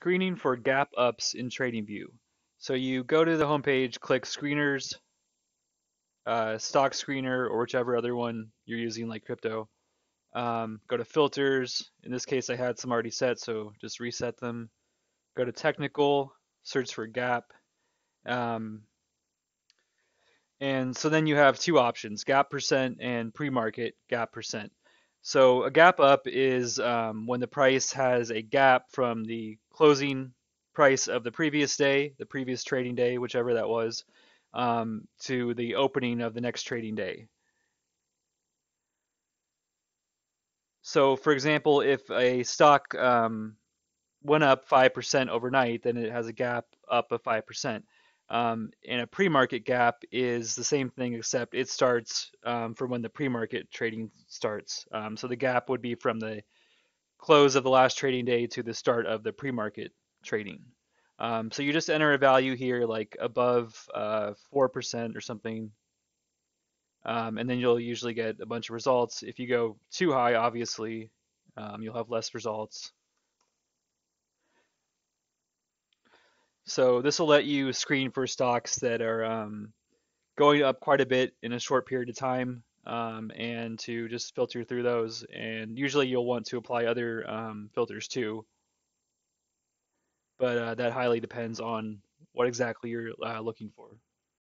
Screening for gap ups in TradingView. So you go to the homepage, click Screeners, uh, Stock Screener, or whichever other one you're using, like Crypto. Um, go to Filters. In this case, I had some already set, so just reset them. Go to Technical, search for gap. Um, and so then you have two options, gap percent and pre-market gap percent. So a gap up is um, when the price has a gap from the closing price of the previous day, the previous trading day, whichever that was, um, to the opening of the next trading day. So, for example, if a stock um, went up 5% overnight, then it has a gap up of 5%. Um, and a pre-market gap is the same thing except it starts um, from when the pre-market trading starts. Um, so the gap would be from the close of the last trading day to the start of the pre-market trading. Um, so you just enter a value here like above uh, 4% or something, um, and then you'll usually get a bunch of results. If you go too high, obviously, um, you'll have less results. So this will let you screen for stocks that are um, going up quite a bit in a short period of time um, and to just filter through those. And usually you'll want to apply other um, filters too, but uh, that highly depends on what exactly you're uh, looking for.